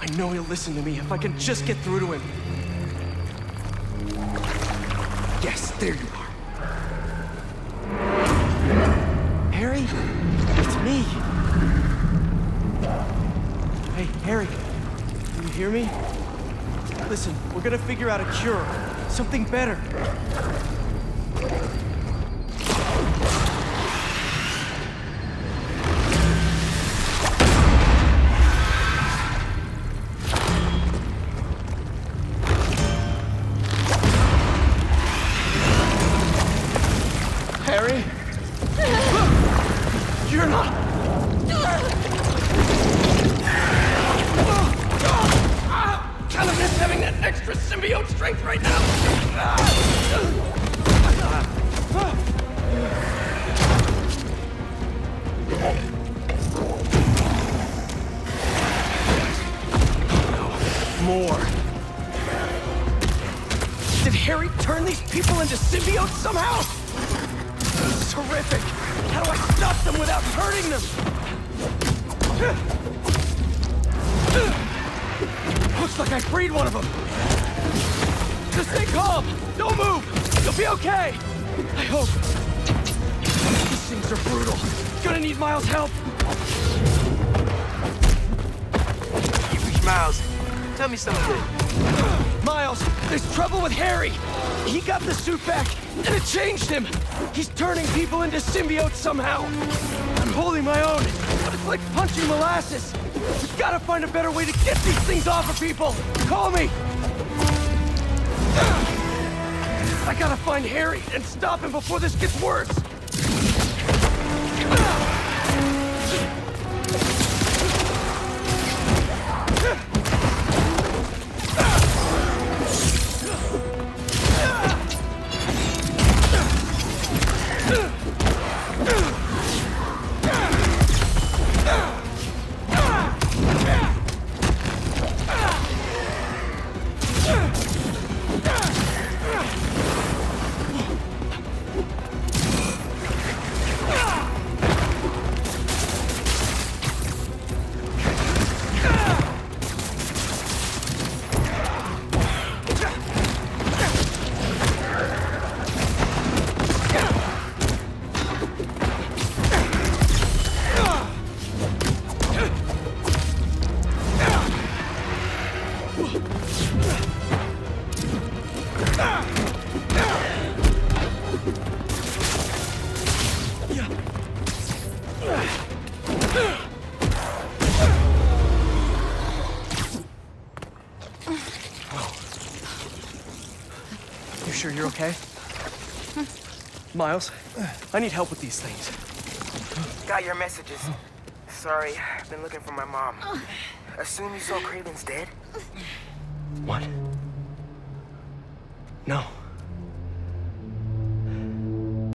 I know he'll listen to me if I can just get through to him. Yes, there you are. Harry? It's me. Hey, Harry. Can you hear me? Listen, we're gonna figure out a cure. Something better. Harry? You're not... Kind of miss having that extra symbiote strength right now. More. Did Harry turn these people into symbiotes somehow? Horrific. How do I stop them without hurting them? Looks like I freed one of them. Just stay calm. Don't move. You'll be okay. I hope. These things are brutal. Gonna need Miles' help. Miles, tell me something. Miles, there's trouble with Harry. He got the suit back, and it changed him. He's turning people into symbiotes somehow. I'm holding my own, but it's like punching molasses. We've got to find a better way to get these things off of people. Call me. I gotta find Harry and stop him before this gets worse. Sure you're okay? Miles, I need help with these things. Got your messages. Sorry, I've been looking for my mom. Assume you saw Kraven's dead? What? No.